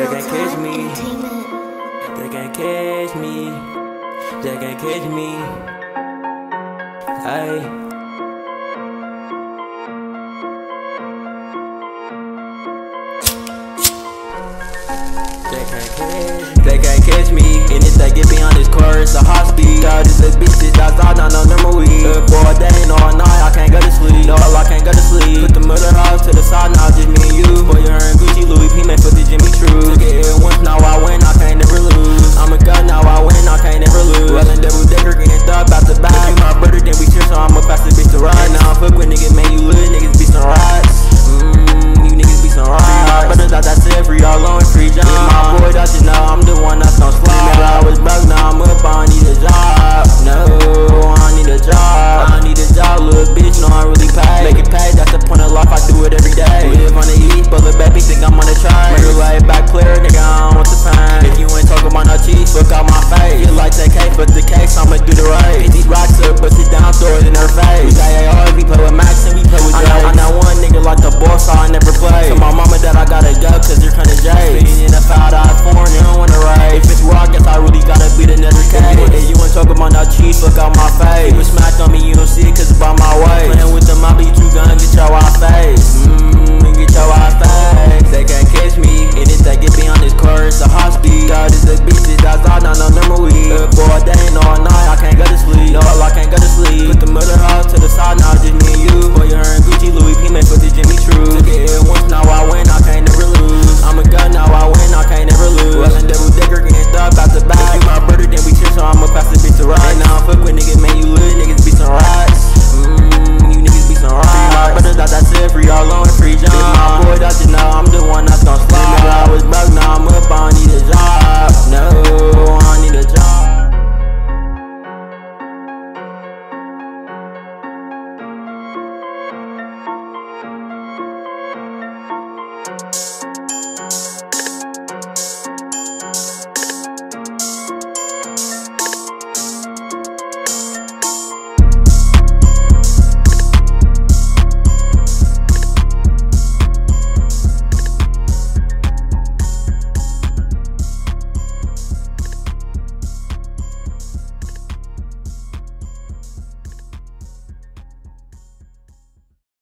They can't catch me. They can't catch me. They can't catch me. Aye. They can't catch me, and if they get this card on that cheeks, fuck out my face. People smack on me, you don't see it cause it's by my way. Playing with the mob, you too gun, get your eye face. Mmm, get your eye face. They can't catch me, and if they get me on this chorus, a hot speed. God, these little bitches, that's all, no, no, no.